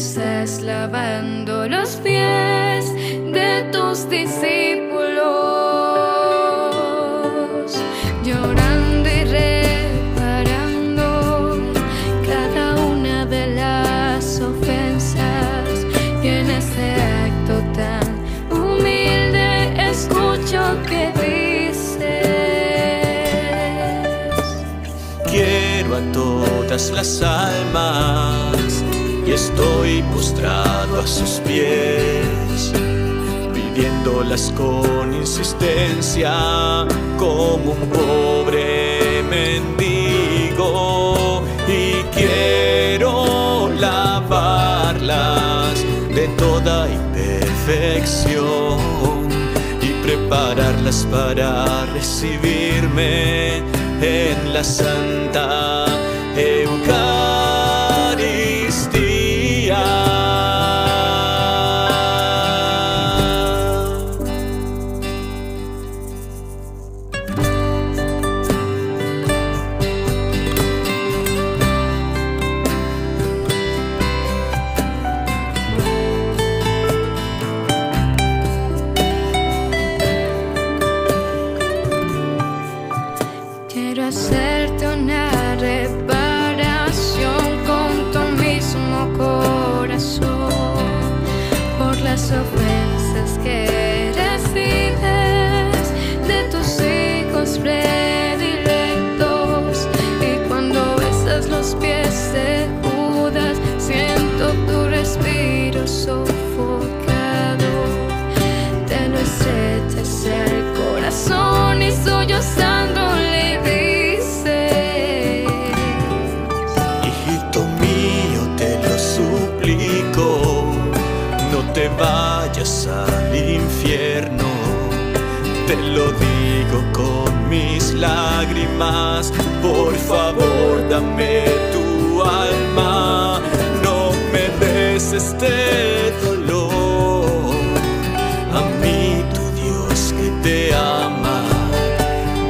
Estás lavando los pies de tus discípulos, llorando y reparando cada una de las ofensas. Y en este acto tan humilde escucho que dices. Quiero a todas las almas y estoy postrado a sus pies, pidiéndolas con insistencia como un pobre mendigo. Y quiero lavarlas de toda imperfección y prepararlas para recibirme en la Santa hacerte una reparación con tu mismo corazón. Por las ofensas infierno. Te lo digo con mis lágrimas, por favor dame tu alma, no me des este dolor. A mí tu Dios que te ama,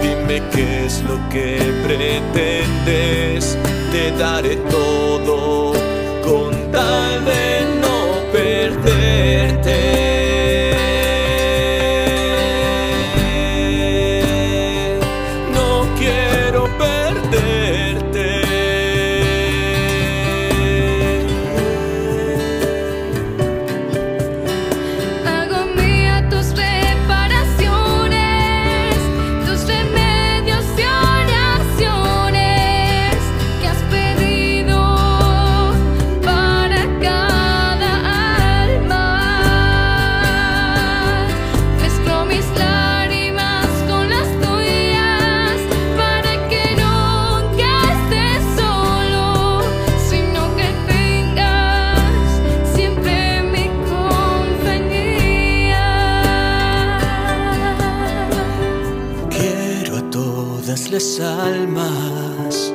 dime qué es lo que pretendes, te daré todo con tal de las almas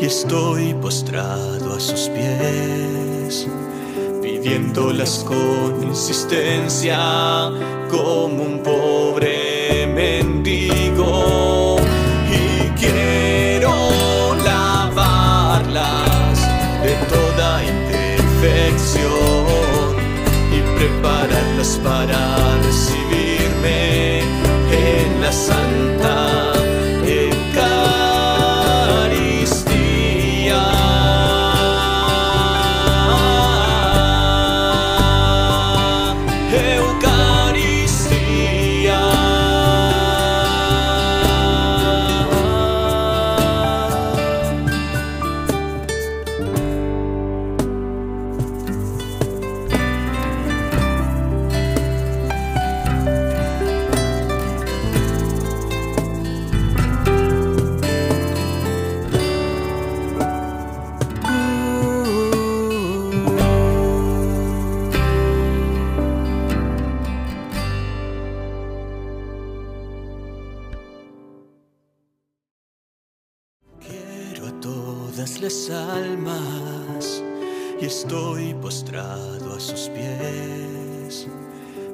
y estoy postrado a sus pies, pidiéndolas con insistencia como un pobre mendigo. Y quiero lavarlas de toda imperfección y prepararlas para recibirme en la Santa todas las almas y estoy postrado a sus pies,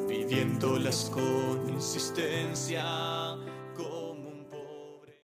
pidiéndolas con insistencia